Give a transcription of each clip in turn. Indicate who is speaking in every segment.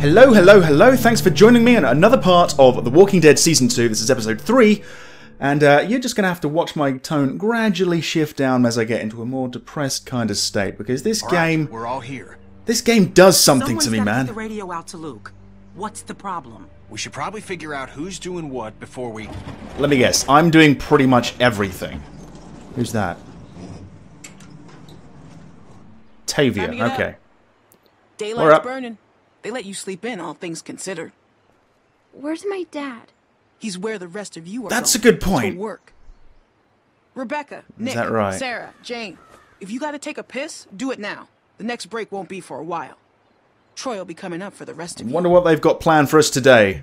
Speaker 1: Hello, hello, hello. Thanks for joining me on another part of The Walking Dead Season 2. This is episode 3. And uh, you're just going to have to watch my tone gradually shift down as I get into a more depressed kind of state. Because this
Speaker 2: All right,
Speaker 1: game.
Speaker 2: we're all here.
Speaker 1: This game does something
Speaker 3: Someone's
Speaker 1: to me,
Speaker 3: gotta
Speaker 1: man.
Speaker 3: Get the radio out to Luke. What's the problem?
Speaker 2: We should probably figure out who's doing what before we.
Speaker 1: Let me guess. I'm doing pretty much everything. Who's that? Tavia. Okay.
Speaker 3: Daylight's
Speaker 1: up.
Speaker 3: burning. They let you sleep in, all things considered.
Speaker 4: Where's my dad?
Speaker 3: He's where the rest of you are.
Speaker 1: That's a good point.
Speaker 3: To work. Rebecca, Nick,
Speaker 1: that right?
Speaker 3: Sarah, Jane. If you gotta take a piss, do it now. The next break won't be for a while. Troy will be coming up for the rest of you.
Speaker 1: Wonder what they've got planned for us today.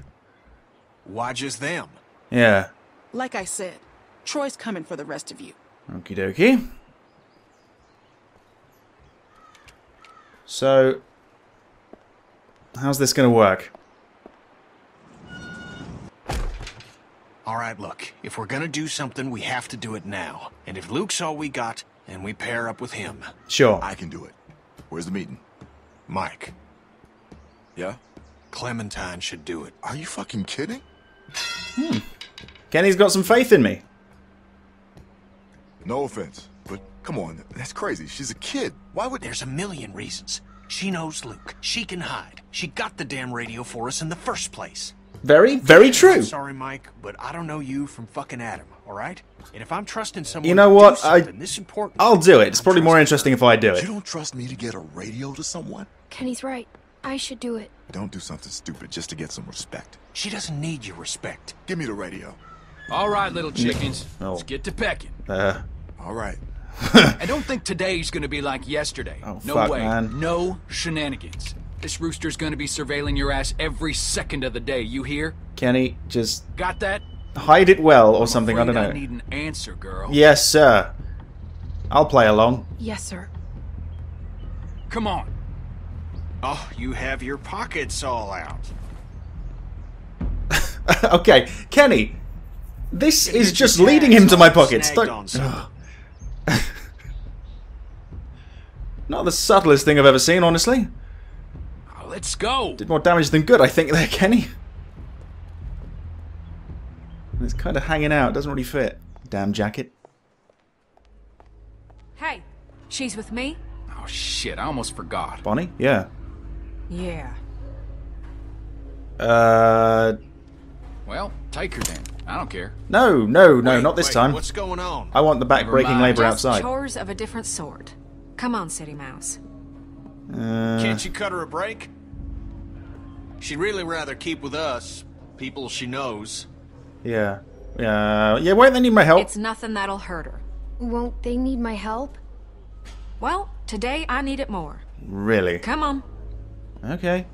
Speaker 2: Why just them?
Speaker 1: Yeah.
Speaker 3: Like I said, Troy's coming for the rest of you.
Speaker 1: Okie dokie. So, how's this going to work?
Speaker 2: All right, look. If we're gonna do something, we have to do it now. And if Luke's all we got, then we pair up with him.
Speaker 1: Sure.
Speaker 5: I can do it. Where's the meeting?
Speaker 2: Mike,
Speaker 5: Yeah?
Speaker 2: Clementine should do it.
Speaker 5: Are you fucking kidding? Hmm.
Speaker 1: Kenny's got some faith in me.
Speaker 5: No offense, but come on, that's crazy. She's a kid. Why would
Speaker 2: There's a million reasons. She knows Luke. She can hide. She got the damn radio for us in the first place.
Speaker 1: Very, very
Speaker 2: I'm
Speaker 1: true.
Speaker 2: sorry, Mike, but I don't know you from fucking Adam, all right? And if I'm trusting someone
Speaker 1: You know
Speaker 2: to
Speaker 1: what?
Speaker 2: do
Speaker 1: I
Speaker 2: this important,
Speaker 1: I'll do it. It's probably more
Speaker 2: trusting
Speaker 1: interesting if I do it.
Speaker 5: you don't trust me to get a radio to someone?
Speaker 4: Kenny's right. I should do it.
Speaker 5: Don't do something stupid just to get some respect.
Speaker 2: She doesn't need your respect.
Speaker 5: Give me the radio.
Speaker 6: All right, little chickens.
Speaker 1: Oh.
Speaker 6: Let's get to pecking.
Speaker 1: Uh,
Speaker 5: All right.
Speaker 6: And don't think today's gonna be like yesterday.
Speaker 1: Oh,
Speaker 6: no
Speaker 1: fuck,
Speaker 6: way.
Speaker 1: man.
Speaker 6: No shenanigans. This rooster's gonna be surveilling your ass every second of the day. You hear?
Speaker 1: Kenny, just
Speaker 6: Got that?
Speaker 1: hide it well or something. I don't know.
Speaker 6: I need an answer, girl.
Speaker 1: Yes, sir. I'll play along.
Speaker 4: Yes, sir.
Speaker 6: Come on.
Speaker 2: Oh, you have your pockets all out.
Speaker 1: okay, Kenny. This is
Speaker 2: Get your
Speaker 1: just leading him to my pockets. Don't-
Speaker 2: on something.
Speaker 1: Not the subtlest thing I've ever seen, honestly.
Speaker 6: Oh, let's go.
Speaker 1: Did more damage than good, I think, there, Kenny. It's kind of hanging out. Doesn't really fit. Damn jacket.
Speaker 7: Hey, she's with me?
Speaker 6: Oh shit! I almost forgot.
Speaker 1: Bonnie? Yeah.
Speaker 7: Yeah.
Speaker 1: Uh.
Speaker 6: Well, take her then. I don't care.
Speaker 1: No, no, no,
Speaker 2: Wait,
Speaker 1: not this
Speaker 2: wait,
Speaker 1: time.
Speaker 2: What's going on?
Speaker 1: I want the back-breaking labour
Speaker 7: Just
Speaker 1: outside.
Speaker 7: chores of a different sort. Come on, City Mouse.
Speaker 1: Uh,
Speaker 2: Can't you cut her a break? She'd really rather keep with us, people she knows.
Speaker 1: yeah. Yeah. Yeah, won't they need my help?
Speaker 7: It's nothing that'll hurt her.
Speaker 4: Won't they need my help?
Speaker 7: Well, today I need it more.
Speaker 1: Really?
Speaker 7: Come on.
Speaker 1: Okay.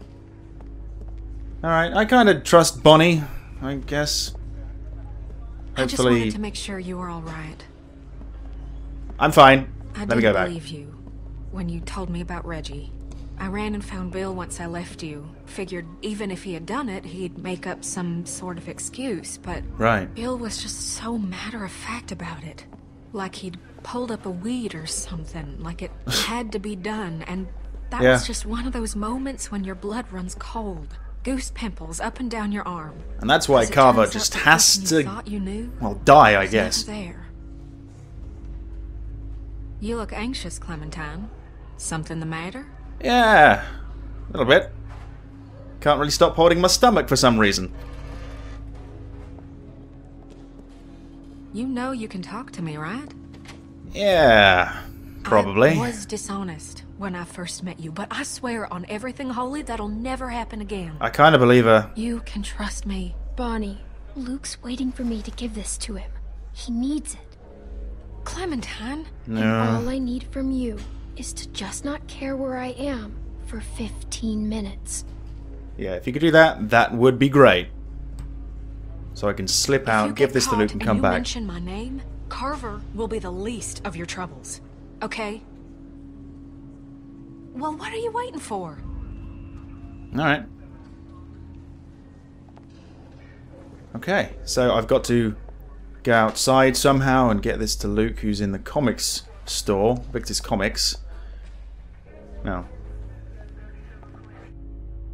Speaker 1: Alright, I kind of trust Bonnie, I guess. Hopefully...
Speaker 7: I just wanted to make sure you were all right.
Speaker 1: I'm fine.
Speaker 7: I
Speaker 1: Let me go back.
Speaker 7: believe you when you told me about Reggie. I ran and found Bill once I left you. Figured even if he had done it, he'd make up some sort of excuse, but
Speaker 1: Right.
Speaker 7: Bill was just so matter of fact about it. Like he'd pulled up a weed or something, like it had to be done, and that
Speaker 1: Yeah.
Speaker 7: was just one of those moments when your blood runs cold. Goose pimples up and down your arm.
Speaker 1: And that's why Carver just has
Speaker 7: you
Speaker 1: to,
Speaker 7: thought you knew
Speaker 1: well, die, I guess.
Speaker 7: there. You look anxious, Clementine. Something the matter?
Speaker 1: Yeah. A little bit. Can't really stop holding my stomach for some reason.
Speaker 7: You know you can talk to me, right?
Speaker 1: Yeah. Probably.
Speaker 7: I was dishonest when I first met you, but I swear on everything holy that'll never happen again.
Speaker 1: I kind of believe her.
Speaker 7: You can trust me.
Speaker 4: Bonnie, Luke's waiting for me to give this to him. He needs it.
Speaker 7: Clementine?
Speaker 4: And all I need from you is to just not care where I am for 15 minutes.
Speaker 1: Yeah, if you could do that, that would be great. So I can slip out, give this to Luke, and come
Speaker 7: you
Speaker 1: back.
Speaker 7: mention my name, Carver will be the least of your troubles. Okay? Well, what are you waiting for?
Speaker 1: Alright. Okay, so I've got to go outside somehow and get this to Luke, who's in the comics store, Victor's Comics. No.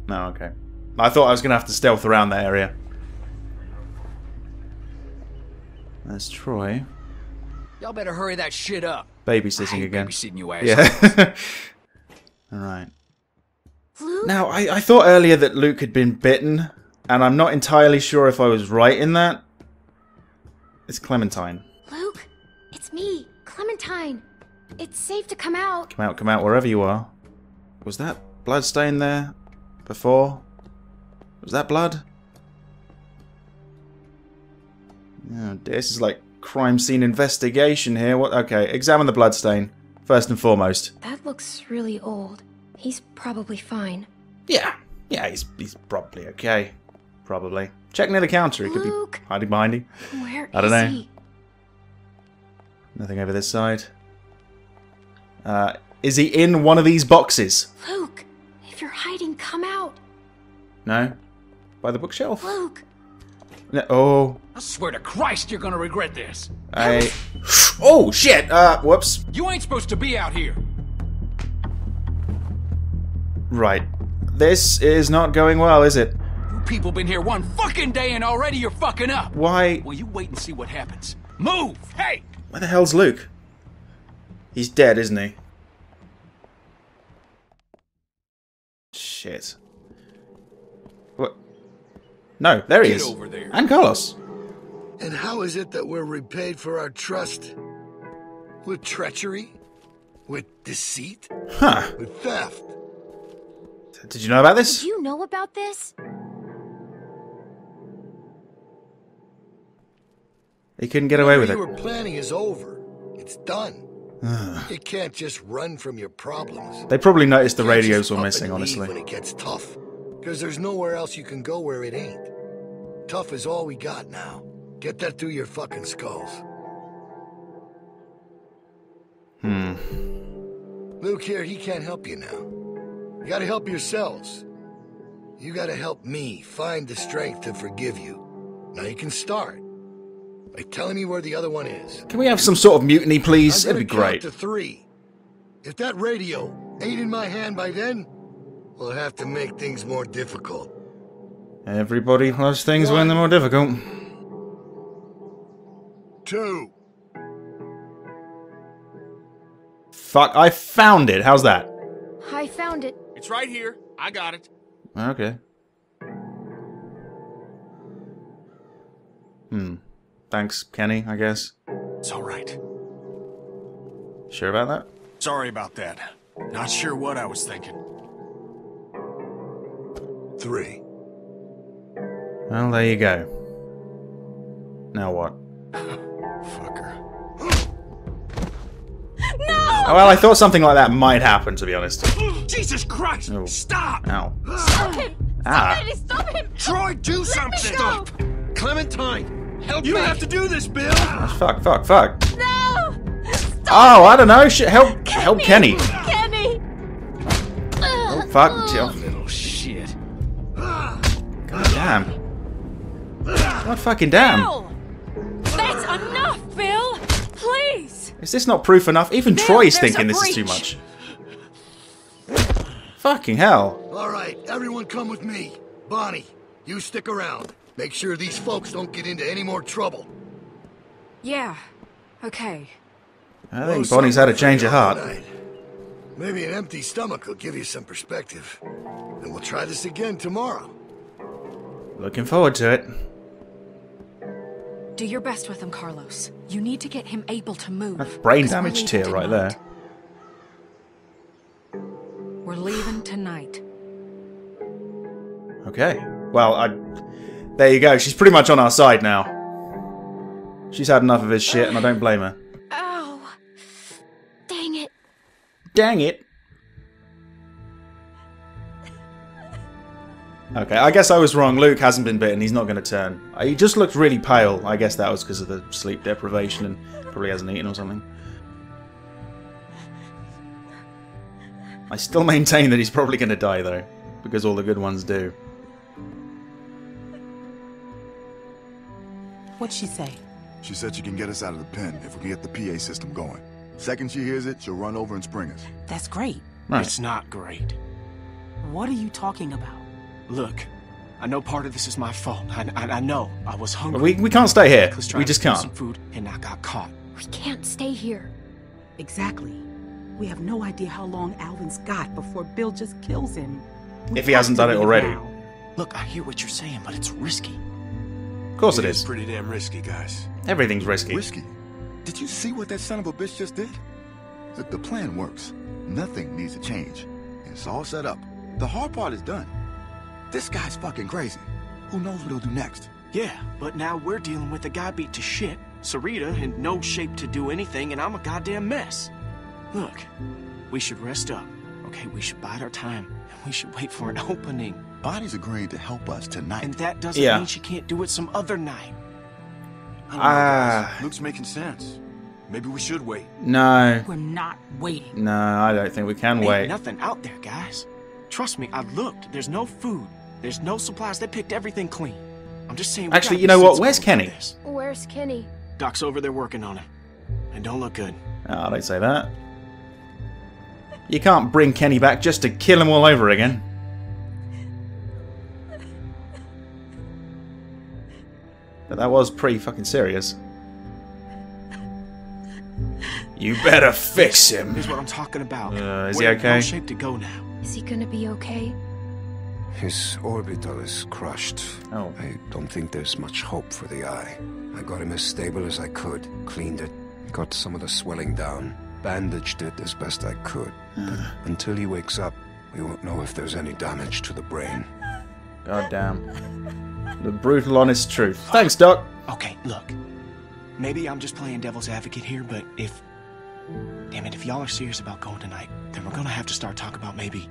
Speaker 1: No, okay. I thought I was going to have to stealth around that area. That's Troy.
Speaker 6: Y'all better hurry that shit up.
Speaker 1: Babysitting again.
Speaker 6: babysitting you ass.
Speaker 1: Yeah. Alright.
Speaker 4: Luke?
Speaker 1: Now, I, I thought earlier that Luke had been bitten, and I'm not entirely sure if I was right in that. It's Clementine.
Speaker 4: Luke? It's me, Clementine. It's safe to come out.
Speaker 1: Come out, come out, wherever you are. Was that blood stain there before? Was that blood? Oh, this is like crime scene investigation here. What? Okay, examine the blood stain first and foremost.
Speaker 4: That looks really old. He's probably fine.
Speaker 1: Yeah, yeah, he's he's probably okay. Probably. Check near the counter. He could be hiding behind you.
Speaker 4: Where
Speaker 1: I don't know.
Speaker 4: he?
Speaker 1: Nothing over this side. Uh, is he in one of these boxes?
Speaker 4: Luke, if you're hiding, come out.
Speaker 1: No. By the bookshelf?
Speaker 4: Luke,
Speaker 1: No. Oh,
Speaker 6: I swear to Christ, you're gonna regret this.
Speaker 1: I. Oh shit! Uh, whoops.
Speaker 6: You ain't supposed to be out here.
Speaker 1: Right. This is not going well, is it?
Speaker 6: You people been here one fucking day and already you're fucking up.
Speaker 1: Why?
Speaker 6: Well, you wait and see what happens. Move! Hey!
Speaker 1: Where the hell's Luke? He's dead, isn't he? Shit. What? No, there he
Speaker 6: Get
Speaker 1: is.
Speaker 6: over there.
Speaker 1: And Carlos.
Speaker 8: And how is it that we're repaid for our trust? With treachery? With deceit?
Speaker 1: Huh.
Speaker 8: With theft?
Speaker 1: Did you know about this?
Speaker 4: did
Speaker 1: this?
Speaker 4: you know about this?
Speaker 1: He couldn't get away with
Speaker 8: Whatever
Speaker 1: it.
Speaker 8: you were planning is over. It's done. you can't just run from your problems.
Speaker 1: They probably noticed the radios were missing, honestly.
Speaker 8: When it gets tough. Because there's nowhere else you can go where it ain't. Tough is all we got now. Get that through your fucking skulls.
Speaker 1: Hmm.
Speaker 8: Luke here, he can't help you now. You gotta help yourselves. You gotta help me find the strength to forgive you. Now you can start by telling me where the other one is.
Speaker 1: Can we have some sort of mutiny, please? It'd be great.
Speaker 8: to three. If that radio ain't in my hand by then, we'll have to make things more difficult.
Speaker 1: Everybody loves things when they're more difficult.
Speaker 8: Two.
Speaker 1: Fuck, I found it. How's that?
Speaker 4: I found it.
Speaker 2: It's right here. I got it.
Speaker 1: Okay. Hmm. Thanks, Kenny, I guess.
Speaker 2: It's all right.
Speaker 1: Sure about that?
Speaker 2: Sorry about that. Not sure what I was thinking.
Speaker 8: Three.
Speaker 1: Well, there you go. Now what?
Speaker 2: Fucker.
Speaker 1: Oh, well, I thought something like that might happen, to be honest.
Speaker 2: Jesus Christ!
Speaker 1: Oh.
Speaker 2: Stop!
Speaker 1: Ow.
Speaker 4: Stop him!
Speaker 1: Ah.
Speaker 4: Stop it! Stop him!
Speaker 2: Troy, do something!
Speaker 4: Stop!
Speaker 2: Clementine, help
Speaker 8: You
Speaker 2: me!
Speaker 8: don't have to do this, Bill!
Speaker 1: Fuck, fuck, fuck.
Speaker 4: No!
Speaker 1: Oh, I don't know. Shit, help, help Kenny.
Speaker 4: Kenny!
Speaker 1: Oh, fuck. Oh,
Speaker 6: Little shit.
Speaker 1: God damn. God fucking damn.
Speaker 7: Bill! That's enough, Bill! Please!
Speaker 1: Is this not proof enough? Even
Speaker 7: Bill,
Speaker 1: Troy's
Speaker 7: there's
Speaker 1: thinking
Speaker 7: a
Speaker 1: this is too much. Fucking hell.
Speaker 8: All right, everyone come with me. Bonnie, you stick around. Make sure these folks don't get into any more trouble.
Speaker 7: Yeah. Okay.
Speaker 1: I think Bonnie's had a change of heart.
Speaker 8: Tonight. Maybe an empty stomach will give you some perspective. And we'll try this again tomorrow.
Speaker 1: Looking forward to it.
Speaker 7: Do your best with him, Carlos. You need to get him able to move.
Speaker 1: That's brain
Speaker 7: 'cause we're
Speaker 1: damage
Speaker 7: leaving
Speaker 1: tier right there.
Speaker 7: We're leaving tonight.
Speaker 1: Okay. Well, I. There you go. She's pretty much on our side now. She's had enough of his shit, and I don't blame her.
Speaker 4: Ow! Dang it!
Speaker 1: Dang it. Okay, I guess I was wrong. Luke hasn't been bitten. He's not going to turn. Uh, He just looked really pale. I guess that was because of the sleep deprivation and probably hasn't eaten or something. I still maintain that he's probably going to die, though, because all the good ones do.
Speaker 3: What'd she say?
Speaker 5: She said she can get us out of the pen if we can get the PA system going. Second she hears it, she'll run over and spring us.
Speaker 3: That's great.
Speaker 1: Right.
Speaker 2: It's not great.
Speaker 3: What are you talking about?
Speaker 2: Look, I know part of this is my fault. I, I, I know. I was hungry.
Speaker 1: We, we can't stay here.
Speaker 2: was trying
Speaker 1: We just can't.
Speaker 2: Some food, and I got caught.
Speaker 4: We can't stay here.
Speaker 3: Exactly. We have no idea how long Alvin's got before Bill just kills him. We
Speaker 1: If he hasn't done it already.
Speaker 3: now.
Speaker 2: Look, I hear what you're saying, but it's risky.
Speaker 1: Of course it
Speaker 5: It's
Speaker 1: is.
Speaker 5: pretty damn risky, guys.
Speaker 1: Everything's risky.
Speaker 5: Risky? Did you see what that son of a bitch just did? Look, the plan works. Nothing needs to change. It's all set up. The hard part is done. This guy's fucking crazy. Who knows what he'll do next?
Speaker 2: Yeah, but now we're dealing with a guy beat to shit, Sarita in no shape to do anything, and I'm a goddamn mess. Look, we should rest up, okay? We should bide our time, and we should wait for an opening.
Speaker 5: Bonnie's agreeing to help us tonight.
Speaker 2: And that doesn't
Speaker 1: Yeah.
Speaker 2: mean she can't do it some other night.
Speaker 5: I don't know, guys.
Speaker 1: Ah.
Speaker 5: Luke's making sense. Maybe we should wait.
Speaker 1: No.
Speaker 3: We're not waiting.
Speaker 1: No, I don't think we can
Speaker 2: Ain't
Speaker 1: wait.
Speaker 2: nothing out there, guys. Trust me, I looked. There's no food. There's no supplies. They picked everything clean. I'm just saying.
Speaker 1: Actually, you know what? Where's Kenny?
Speaker 4: Where's Kenny?
Speaker 2: Doc's over there working on him. And don't look good.
Speaker 1: Oh, don't say that. You can't bring Kenny back just to kill him all over again. That was pretty fucking serious. You better fix him.
Speaker 2: Here's what I'm talking about.
Speaker 1: Uh, is
Speaker 2: We're
Speaker 1: he
Speaker 2: in no
Speaker 1: okay?
Speaker 2: shape to go now.
Speaker 4: Is he gonna be okay?
Speaker 9: His orbital is crushed.
Speaker 1: Oh.
Speaker 9: I don't think there's much hope for the eye. I got him as stable as I could, cleaned it, got some of the swelling down, bandaged it as best I could. But until he wakes up, we won't know if there's any damage to the brain.
Speaker 1: God damn. The brutal, honest truth. Thanks, Doc.
Speaker 2: Okay, look. Maybe I'm just playing devil's advocate here, but if. Damn it, if y'all are serious about going tonight, then we're gonna have to start talking about maybe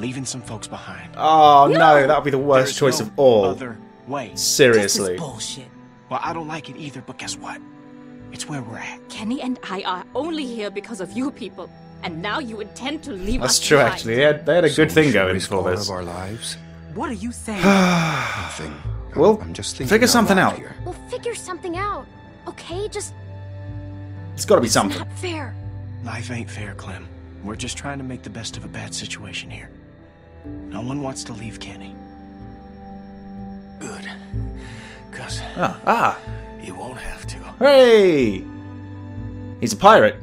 Speaker 2: leaving some folks behind.
Speaker 1: Oh no, that would be the worst
Speaker 2: There's
Speaker 1: choice
Speaker 2: no
Speaker 1: of all.
Speaker 2: Other way.
Speaker 1: Seriously.
Speaker 3: This is bullshit.
Speaker 2: Well, I don't like it either, but guess what? It's where we're at.
Speaker 10: Kenny and I are only here because of you people. And now you intend to leave
Speaker 1: That's
Speaker 10: us
Speaker 1: true,
Speaker 10: behind.
Speaker 1: actually. They had, they had a
Speaker 9: So
Speaker 1: good thing going
Speaker 9: risk
Speaker 1: for
Speaker 9: all
Speaker 1: this.
Speaker 9: of our lives?
Speaker 3: What are you saying?
Speaker 9: Nothing.
Speaker 1: Well,
Speaker 9: I'm just thinking
Speaker 1: figure
Speaker 9: out
Speaker 1: something out.
Speaker 9: Here.
Speaker 4: We'll figure something out. Okay, just
Speaker 1: It's got to be
Speaker 4: it's
Speaker 1: something.
Speaker 4: not fair.
Speaker 2: Life ain't fair, Clem. We're just trying to make the best of a bad situation here. No one wants to leave Kenny. Good. Cause
Speaker 1: Ah, ah.
Speaker 2: you won't have to.
Speaker 1: Hey! He's a pirate.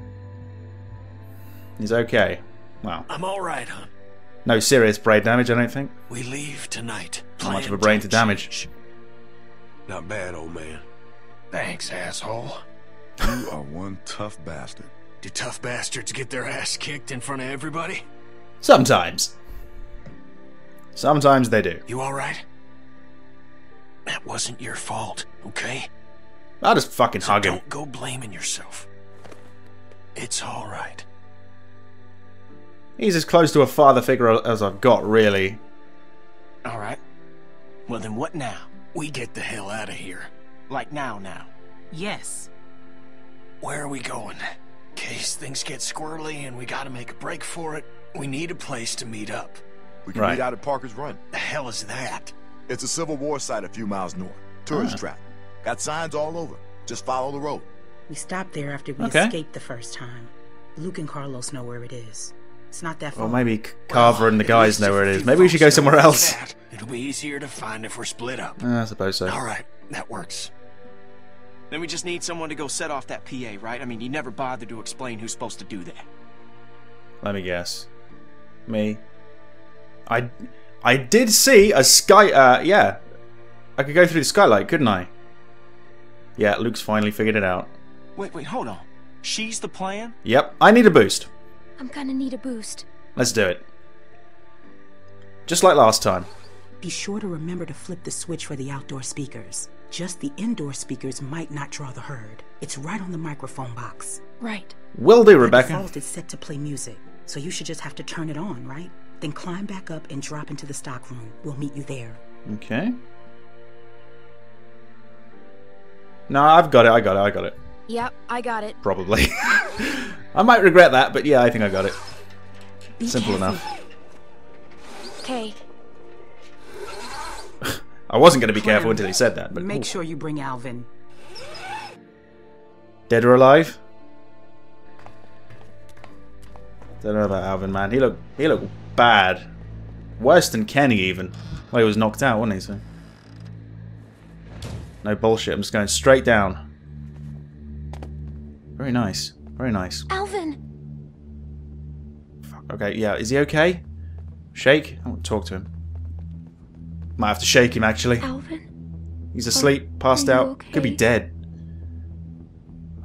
Speaker 1: He's okay. Well,
Speaker 2: I'm alright, hon.
Speaker 1: no serious brain damage, I don't think.
Speaker 2: We leave tonight.
Speaker 1: Not much of a brain to damage.
Speaker 2: change.
Speaker 5: Not bad, old man.
Speaker 2: Thanks, asshole.
Speaker 5: You are one tough bastard.
Speaker 2: Do tough bastards get their ass kicked in front of everybody?
Speaker 1: Sometimes. Sometimes they do.
Speaker 2: You alright? That wasn't your fault, okay?
Speaker 1: I'll just fucking
Speaker 2: So
Speaker 1: hug him.
Speaker 2: don't go blaming yourself. It's alright.
Speaker 1: He's as close to a father figure as I've got, really.
Speaker 2: Alright. Well, then what now? We get the hell out of here. Like now, now.
Speaker 3: yes.
Speaker 2: Where are we going? In case things get squirrely and we gotta make a break for it, we need a place to meet up.
Speaker 5: We can
Speaker 1: Right.
Speaker 5: meet out at Parker's Run.
Speaker 2: The hell is that?
Speaker 5: It's a Civil War site a few miles north. Tourist
Speaker 1: Ah.
Speaker 5: trap. Got signs all over. Just follow the road.
Speaker 3: We stopped there after we
Speaker 1: Okay.
Speaker 3: escaped the first time. Luke and Carlos know where it is. It's not that far.
Speaker 1: Or maybe Carver and the guys know where it is. Maybe we should go somewhere else.
Speaker 2: It'll be easier to find if we're split up.
Speaker 1: I suppose so.
Speaker 2: Alright, that works. Then we just need someone to go set off that PA, right? I mean, you never bothered to explain who's supposed to do that.
Speaker 1: Let me guess. Me. I I did see a sky. Uh, yeah, I could go through the skylight, couldn't I? Yeah, Luke's finally figured it out.
Speaker 2: Wait, wait, hold on. She's the plan?
Speaker 1: Yep, I need a boost.
Speaker 4: I'm gonna need a boost.
Speaker 1: Let's do it. Just like last time.
Speaker 3: Be sure to remember to flip the switch for the outdoor speakers. Just the indoor speakers might not draw the herd. It's right on the microphone box.
Speaker 4: Right.
Speaker 1: Will do,
Speaker 3: By
Speaker 1: Rebecca.
Speaker 3: default, it's set to play music, so you should just have to turn it on, right? Then climb back up and drop into the stock room. We'll meet you there.
Speaker 1: Okay. No, I've got it. I got it. I got it.
Speaker 4: Yep, I got it.
Speaker 1: Probably. I might regret that, but yeah, I think I got it.
Speaker 3: Be
Speaker 1: Simple
Speaker 3: careful.
Speaker 1: enough.
Speaker 4: Okay.
Speaker 1: I wasn't going to be careful until he said that, but
Speaker 3: Make
Speaker 1: ooh.
Speaker 3: sure you bring Alvin.
Speaker 1: dead or alive? Don't know about Alvin, man. He looked he looked bad, worse than Kenny even. Well, he was knocked out, wasn't he? So. No bullshit. I'm just going straight down. Very nice. Very nice.
Speaker 4: Alvin!
Speaker 1: Okay, yeah. Is he okay? Shake? I want to talk to him. Might have to shake him, actually.
Speaker 4: Alvin?
Speaker 1: He's asleep, passed
Speaker 4: are you
Speaker 1: out. Could be dead.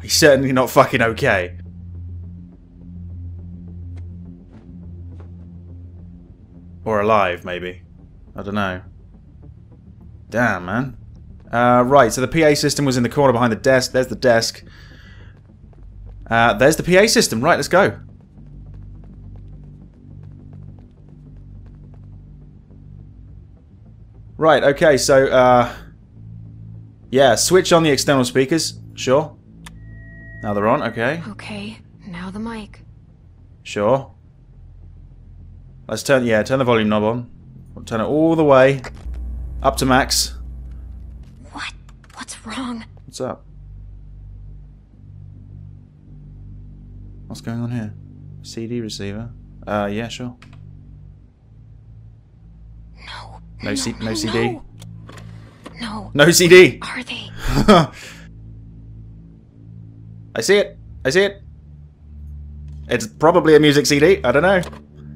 Speaker 1: He's certainly not fucking okay. Or alive, maybe. I don't know. Damn, man. Uh, right, so the PA system was in the corner behind the desk. There's the desk. Uh, there's the PA system. Right, let's go. Right, okay, so, uh... Yeah, switch on the external speakers. Sure. Now they're on, okay.
Speaker 4: Okay, now the mic.
Speaker 1: Sure. Let's turn, yeah, turn the volume knob on. Turn it all the way. Up to max.
Speaker 4: What? What's wrong?
Speaker 1: What's up? What's going on here? CD receiver? Uh, yeah, sure.
Speaker 4: No.
Speaker 1: No, C no CD?
Speaker 4: No. No.
Speaker 1: No CD!
Speaker 4: Are they?
Speaker 1: I see it. I see it. It's probably a music CD. I don't know.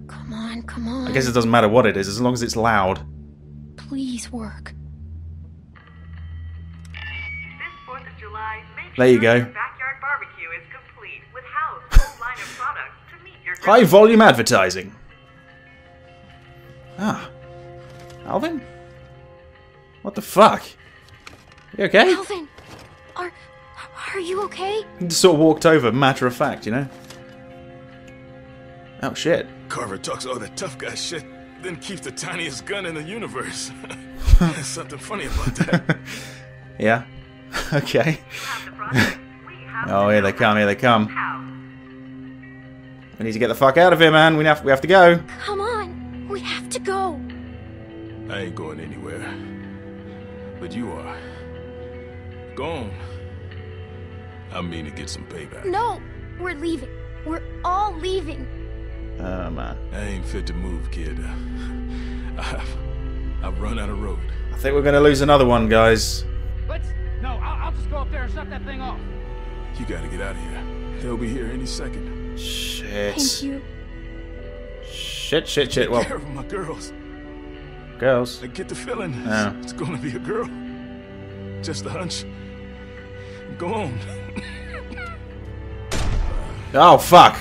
Speaker 4: Come on, come on.
Speaker 1: I guess it doesn't matter what it is, as long as it's loud.
Speaker 4: Please work.
Speaker 1: There you go. High volume advertising. Ah. Alvin? What the fuck? You okay?
Speaker 4: Alvin! Are. Are you okay?
Speaker 1: He just sort of walked over, matter of fact, you know? Oh shit.
Speaker 11: Carver talks all that tough guy shit, then keeps the tiniest gun in the universe. There's something funny about that.
Speaker 1: Yeah. okay. oh, here they come, here they come. We need to get the fuck out of here, man. We have, we have to go.
Speaker 4: Come on! We have to go!
Speaker 11: I ain't going anywhere. But you are. Go on. I mean to get some payback.
Speaker 4: No! We're leaving. We're all leaving.
Speaker 1: Oh, man.
Speaker 11: I ain't fit to move, kid. I've, I've run out of road.
Speaker 1: I think we're going to lose another one, guys.
Speaker 12: Let's. No, I'll, I'll just go up there and shut that thing off.
Speaker 11: You gotta get out of here. They'll be here any second.
Speaker 1: Shit.
Speaker 4: Thank you.
Speaker 1: Shit, shit, shit.
Speaker 11: Take
Speaker 1: Well,
Speaker 11: care of my girls.
Speaker 1: girls.
Speaker 11: I get the feeling
Speaker 1: Oh.
Speaker 11: it's gonna be a girl. Just a hunch. Go on.
Speaker 1: Oh, fuck.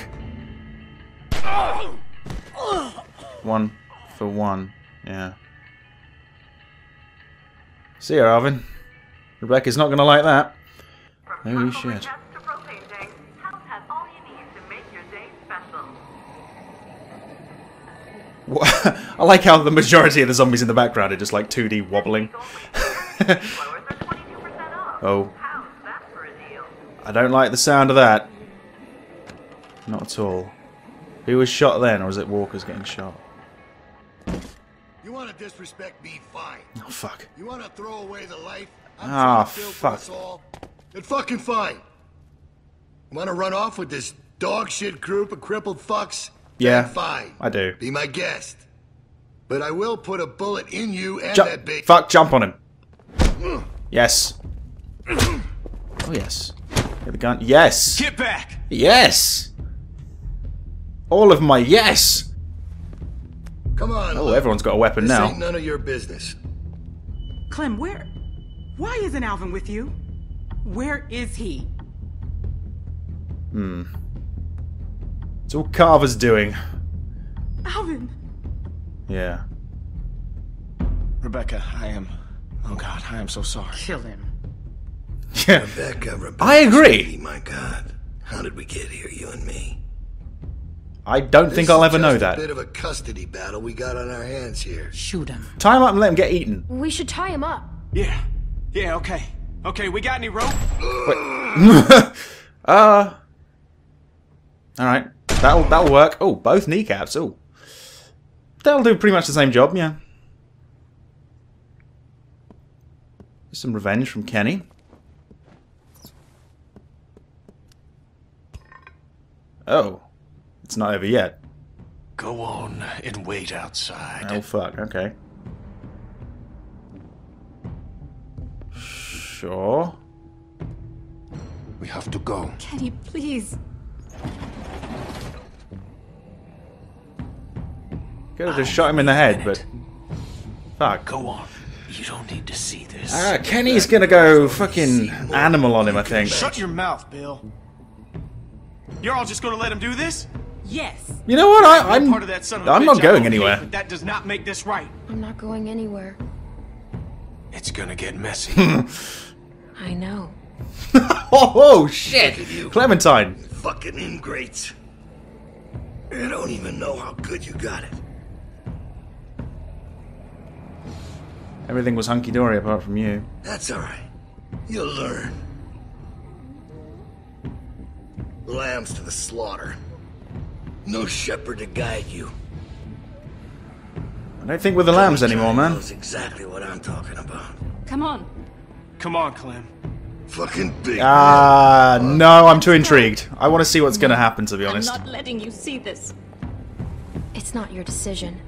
Speaker 1: One for one. Yeah. See ya, Alvin. Rebecca's not gonna like that. Holy shit. I like how the majority of the zombies in the background are just like 2D wobbling. oh. I don't like the sound of that. Not at all. Who was shot then, or was it Walker's getting shot?
Speaker 8: You want to disrespect me? Fine.
Speaker 1: Oh, fuck.
Speaker 8: You want to throw away the life I'm
Speaker 1: Ah,
Speaker 8: build
Speaker 1: fuck.
Speaker 8: all? Then fucking fine. Want to run off with this dog shit group of crippled fucks?
Speaker 1: Yeah,
Speaker 8: Then fine.
Speaker 1: I do.
Speaker 8: Be my guest. But I will put a bullet in you and
Speaker 1: Ju-
Speaker 8: that big.
Speaker 1: fuck, jump on him. Yes. Oh, yes. Get the gun. Yes.
Speaker 2: Get back!
Speaker 1: Yes. All of my yes.
Speaker 8: Come on.
Speaker 1: Oh,
Speaker 8: look.
Speaker 1: everyone's got a weapon
Speaker 8: this
Speaker 1: now.
Speaker 8: ain't none of your business.
Speaker 3: Clem, where? Why isn't Alvin with you? Where is he?
Speaker 1: Hmm. It's all Carver's doing.
Speaker 3: Alvin!
Speaker 1: Yeah.
Speaker 2: Rebecca, I am. Oh God, I am so sorry.
Speaker 3: Kill him.
Speaker 1: Yeah.
Speaker 8: Rebecca, Rebecca.
Speaker 1: I agree.
Speaker 8: sweetie, My God. How did we get here, you and me?
Speaker 1: I don't think I'll
Speaker 8: is
Speaker 1: ever know that.
Speaker 8: A bit of a custody battle we got on our hands here.
Speaker 3: Shoot him.
Speaker 1: Tie him up and let him get eaten.
Speaker 4: We should tie him up.
Speaker 2: Yeah. Yeah, okay. Okay, we got any rope?
Speaker 1: uh. All right. That'll that'll work. Oh, both kneecaps. Oh, that'll do pretty much the same job. Yeah. Some revenge from Kenny. Oh, it's not over yet.
Speaker 2: Go on and wait outside.
Speaker 1: Oh fuck. Okay. Sure.
Speaker 9: We have to go.
Speaker 7: Kenny, please.
Speaker 1: Could have just shot him in the head, but. Fuck.
Speaker 2: Go on. You don't need to see this.
Speaker 1: Ah, Kenny's gonna go fucking animal on him, I think.
Speaker 2: Shut your mouth, Bill. You're all just gonna let him do this?
Speaker 10: Yes.
Speaker 1: You know what? I,
Speaker 2: You're
Speaker 1: I'm.
Speaker 2: part of that son of a
Speaker 1: I'm not going anywhere.
Speaker 2: hate, that does not make this right.
Speaker 4: I'm not going anywhere.
Speaker 2: It's gonna get messy.
Speaker 4: I know.
Speaker 1: oh, oh shit! Clementine.
Speaker 8: Fucking ingrates. I don't even know how good you got it.
Speaker 1: Everything was hunky dory apart from you.
Speaker 8: That's alright. You'll learn. Lambs to the slaughter. No shepherd to guide you.
Speaker 1: I don't think we're the lambs anymore, man.
Speaker 8: Knows exactly what I'm talking about.
Speaker 10: Come on.
Speaker 2: Come on, Clem.
Speaker 8: Fucking big.
Speaker 1: Ah, no, I'm too intrigued. I want to see what's gonna happen, to be honest.
Speaker 10: I'm not letting you see this.
Speaker 4: It's not your decision.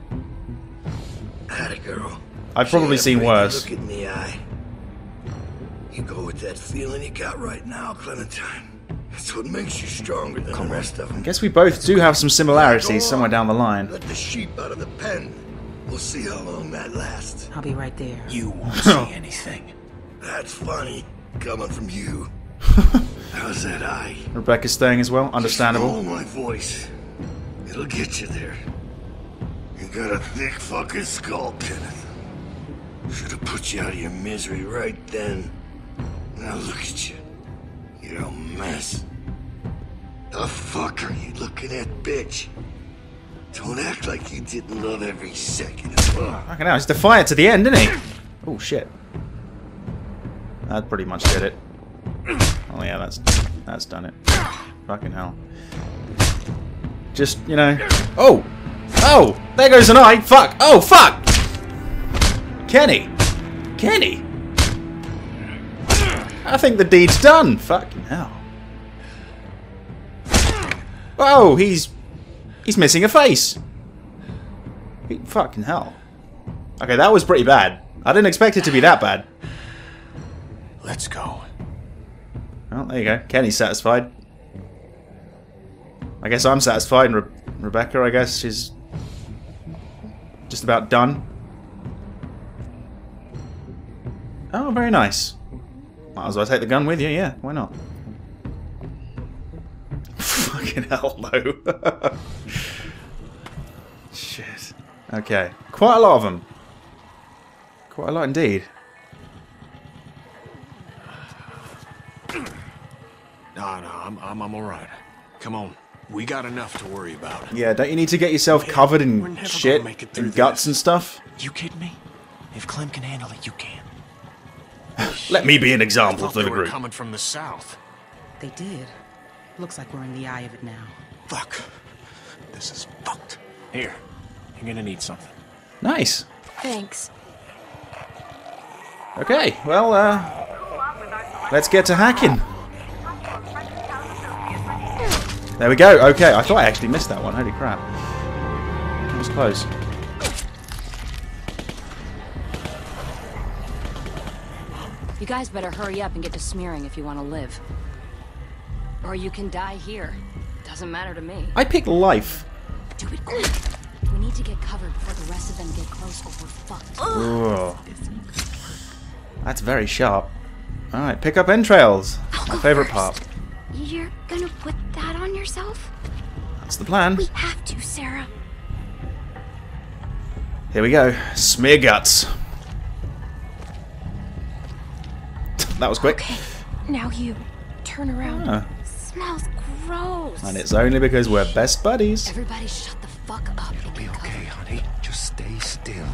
Speaker 8: Atta girl.
Speaker 1: I've probably
Speaker 8: Can't
Speaker 1: seen worse.
Speaker 8: Look in the eye. You go with that feeling you got right now, Clementine. That's what makes you stronger than the rest of
Speaker 1: I
Speaker 8: them.
Speaker 1: guess we both do have some similarities somewhere down the line.
Speaker 8: Let the sheep out of the pen. We'll see how long that lasts.
Speaker 3: I'll be right there.
Speaker 2: You won't see anything.
Speaker 8: That's funny, coming from you. How's that eye?
Speaker 1: Rebecca's staying as well,
Speaker 8: Follow
Speaker 1: understandable.
Speaker 8: my voice. It'll get you there. You got a thick fucking skull, Kenneth. Should have put you out of your misery right then. Now look at you. You're a mess. The fuck are you looking at, bitch? Don't act like you didn't love every second of it.
Speaker 1: Fucking hell, he's defiant to the end, isn't he? Oh shit. That pretty much did it. Oh yeah, that's that's done it. Fucking hell. Just, you know. Oh! Oh! There goes an eye! Fuck! Oh, fuck! Kenny! Kenny! I think the deed's done! Fucking hell. Oh, he's... He's missing a face! He- fucking hell. Okay, that was pretty bad. I didn't expect it to be that bad.
Speaker 2: Let's go.
Speaker 1: Well, there you go. Kenny's satisfied. I guess I'm satisfied, and Re Rebecca, I guess, she's just about done. Oh, very nice. Might as well take the gun with you, yeah, why not? Fucking hell, no. Shit. Okay. Quite a lot of them. Quite a lot indeed.
Speaker 2: No, no, I'm, I'm, I'm all right. Come on, we got enough to worry about.
Speaker 1: Yeah, don't you need to get yourself covered in shit
Speaker 2: gonna make it through
Speaker 1: and guts
Speaker 2: this.
Speaker 1: and stuff?
Speaker 2: You kidding me? If Clem can handle it, you can.
Speaker 1: Let me be an
Speaker 2: I
Speaker 1: example
Speaker 2: thought
Speaker 1: for
Speaker 2: they
Speaker 1: the
Speaker 2: were
Speaker 1: group.
Speaker 2: coming from the south.
Speaker 3: They did. Looks like we're in the eye of it now.
Speaker 2: Fuck. This is fucked. Here, you're gonna need something.
Speaker 1: Nice.
Speaker 4: Thanks.
Speaker 1: Okay, well, uh, let's get to hacking. There we go. Okay, I thought I actually missed that one. Holy crap. It was close.
Speaker 13: Guys better hurry up and get to smearing if you want to live. Or you can die here. Doesn't matter to me.
Speaker 1: I pick life.
Speaker 13: Do it quick. We need to get covered before the rest of them get close or we're fucked.
Speaker 1: Ooh. That's very sharp. Alright, pick up entrails. My favourite part.
Speaker 4: You're gonna put that on yourself?
Speaker 1: That's the plan.
Speaker 4: We have to, Sarah.
Speaker 1: Here we go. Smear guts. That was quick.
Speaker 4: Now you. Turn around.
Speaker 1: Ah.
Speaker 4: Smells gross.
Speaker 1: And it's only because we're best buddies.
Speaker 13: Everybody shut the fuck up. It'll be
Speaker 9: okay, honey. Just stay still.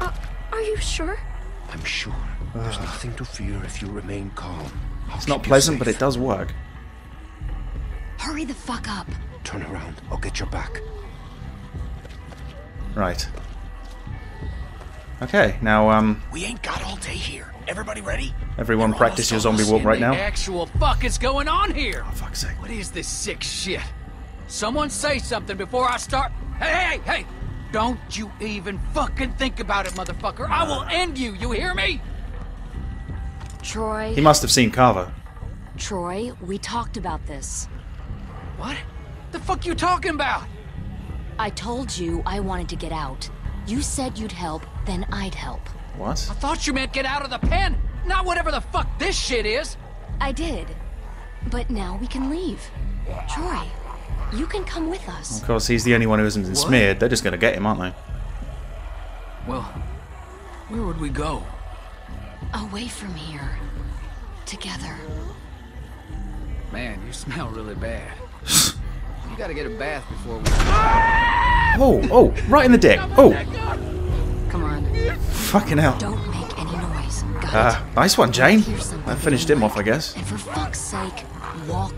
Speaker 4: Uh, are you sure?
Speaker 9: I'm sure. There's nothing to fear if you remain calm. I'll
Speaker 1: It's not pleasant, but it does work.
Speaker 13: Hurry the fuck up.
Speaker 9: Turn around. I'll get your back.
Speaker 1: Right. Okay, now, um,
Speaker 2: We ain't got all day here. Everybody ready?
Speaker 1: everyone practice your zombie walk right
Speaker 6: The
Speaker 1: now.
Speaker 6: actual fuck is going on here?
Speaker 1: Oh, fuck's sake.
Speaker 6: What is this sick shit? Someone say something before I start. Hey, hey, hey! Don't you even fucking think about it, motherfucker. I will end you, you hear me?
Speaker 13: Troy.
Speaker 1: He must have seen Carver.
Speaker 13: Troy, we talked about this.
Speaker 6: What? The fuck you talking about?
Speaker 13: I told you I wanted to get out. You said you'd help, then I'd help.
Speaker 1: What?
Speaker 6: I thought you meant get out of the pen, not whatever the fuck this shit is.
Speaker 13: I did. But now we can leave. Troy, you can come with us.
Speaker 1: Of course, he's the only one who hasn't been
Speaker 6: What?
Speaker 1: smeared. They're just going to get him, aren't they?
Speaker 6: Well, where would we go?
Speaker 13: Away from here. Together.
Speaker 6: Man, you smell really bad. you gotta get a bath before we.
Speaker 1: Oh, oh, right in the dick. Oh,
Speaker 13: Come on.
Speaker 1: Fucking hell.
Speaker 13: Don't make any noise. Got
Speaker 1: Uh, nice one, Jane. That finished him off, I guess.
Speaker 13: And for fuck's sake, walk.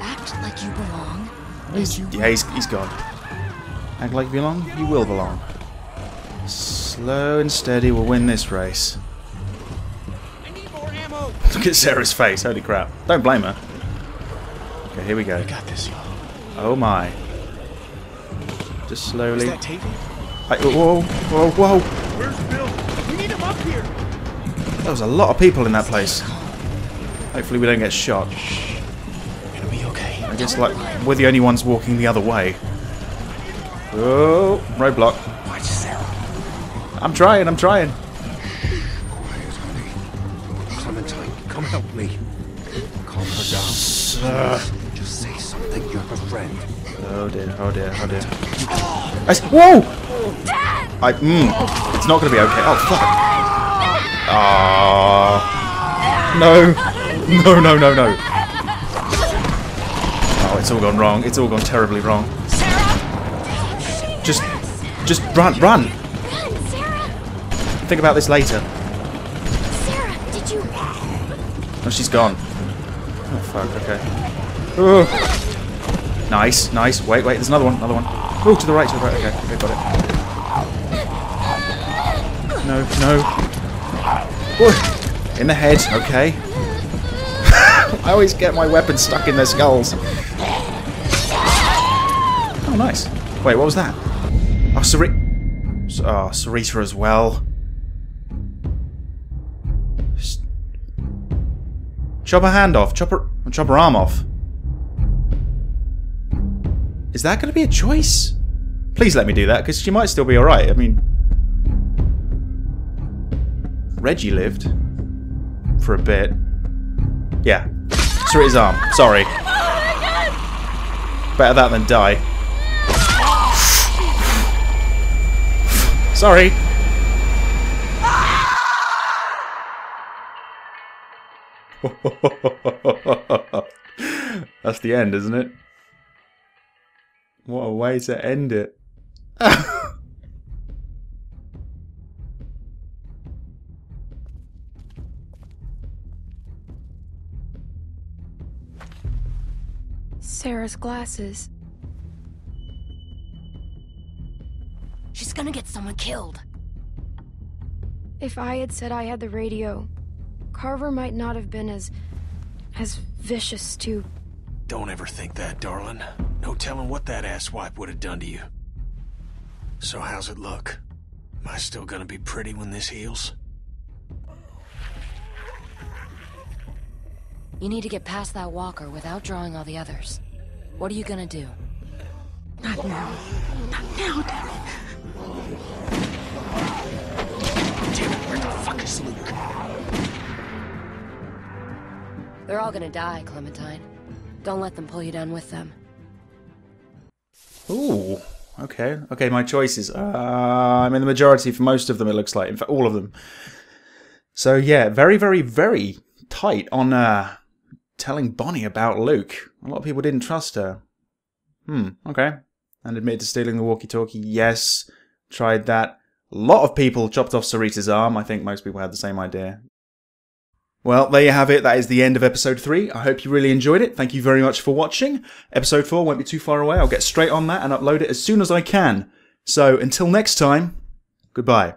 Speaker 13: Act like you belong.
Speaker 1: He's, yeah, he's, he's gone. Act like you belong, you will belong. Slow and steady will win this race. I need more ammo! Look at Sarah's face, holy crap. Don't blame her. Okay, here we go.
Speaker 2: got this, y'all.
Speaker 1: Oh my. Just slowly.
Speaker 2: Is that Tavy?
Speaker 1: I, whoa, whoa, whoa.
Speaker 2: Where's Bill? We need him up here.
Speaker 1: There was a lot of people in that place. Hopefully we don't get shot.
Speaker 2: It'll be okay.
Speaker 1: I guess like we're the only ones walking the other way. Oh, roadblock.
Speaker 2: Watch Sarah.
Speaker 1: I'm trying, I'm trying.
Speaker 9: Clementine, come help me. Calm her down.
Speaker 1: Sir.
Speaker 9: Just say something. You're her friend.
Speaker 1: Oh dear, oh dear, oh dear. I s- Whoa! I, mm, it's not gonna be okay. Oh, fuck. Ah. No. No, no, no, no. Oh, it's all gone wrong. It's all gone terribly wrong. Just, just run, run. Think about this later.
Speaker 4: Sarah, did you...
Speaker 1: Oh, she's gone. Oh, fuck, okay. Oh. Nice, nice. Wait, wait, there's another one, another one. Oh, to the right, to the right. Okay, okay, got it. No, no. In the head, okay. I always get my weapons stuck in their skulls. Oh, nice. Wait, what was that? Oh, Sari... Oh, Sarita as well. Chop her hand off. Chop her, chop her arm off. Is that going to be a choice? Please let me do that, because she might still be alright. I mean... Reggie lived. For a bit. Yeah. Sarita's arm. Sorry. Better that than die. Sorry. That's the end, isn't it? What a way to end it.
Speaker 4: Sarah's glasses.
Speaker 13: She's gonna get someone killed.
Speaker 4: If I had said I had the radio, Carver might not have been as... as vicious to...
Speaker 2: Don't ever think that, darling. No telling what that asswipe would have done to you. So how's it look? Am I still gonna be pretty when this heals?
Speaker 13: You need to get past that walker without drawing all the others. What are you gonna do?
Speaker 3: Not now. Not now, damn it.
Speaker 2: Damn it, where the fuck is Luke?
Speaker 13: They're all gonna die, Clementine. Don't let them pull you down with them.
Speaker 1: Ooh. Okay. Okay, my choices. Uh, I'm in the majority for most of them, it looks like. In fact, all of them. So, yeah, very, very, very tight on uh, telling Bonnie about Luke. A lot of people didn't trust her. Hmm, okay. And admitted to stealing the walkie talkie. Yes, tried that. A lot of people chopped off Sarita's arm. I think most people had the same idea. Well, there you have it. That is the end of episode 3. I hope you really enjoyed it. Thank you very much for watching. Episode 4 won't be too far away. I'll get straight on that and upload it as soon as I can. So, until next time, goodbye.